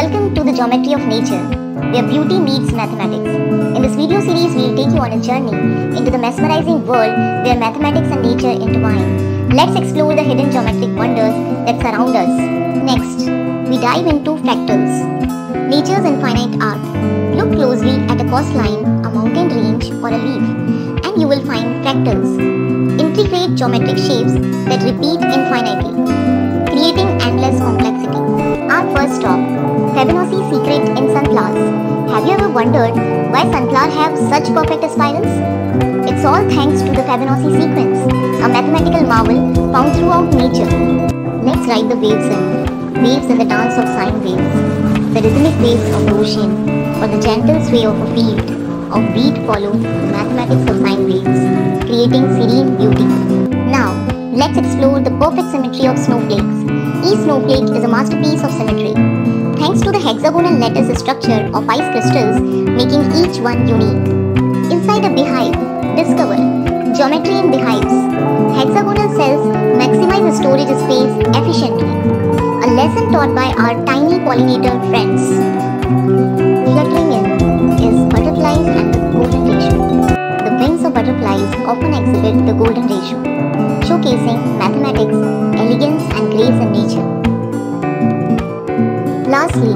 Welcome to the Geometry of Nature, where beauty meets mathematics. In this video series, we'll take you on a journey into the mesmerizing world where mathematics and nature intertwine. Let's explore the hidden geometric wonders that surround us. Next, we dive into fractals, nature's infinite art. Look closely at a coastline, a mountain range, or a leaf, and you will find fractals, intricate geometric shapes that repeat infinitely, Have you ever wondered why sunflowers have such perfect spirals? It's all thanks to the Fibonacci sequence, a mathematical marvel found throughout nature. Let's ride the waves in, waves in the dance of sine waves, the rhythmic waves of the ocean, or the gentle sway of a field of beat follow the mathematics of sine waves, creating serene beauty. Now, let's explore the perfect symmetry of snowflakes. Each snowflake is a masterpiece of symmetry. Thanks to the hexagonal lattice structure of ice crystals, making each one unique. Inside a beehive, discover geometry in beehives. Hexagonal cells maximize the storage space efficiently. A lesson taught by our tiny pollinator friends. Fluttering in is butterflies and the golden ratio. The wings of butterflies often exhibit the golden ratio, showcasing mathematics, elegance, and grace in nature. Lastly,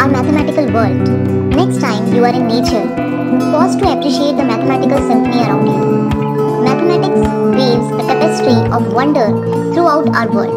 our mathematical world. Next time you are in nature, pause to appreciate the mathematical symphony around you. Mathematics weaves a tapestry of wonder throughout our world.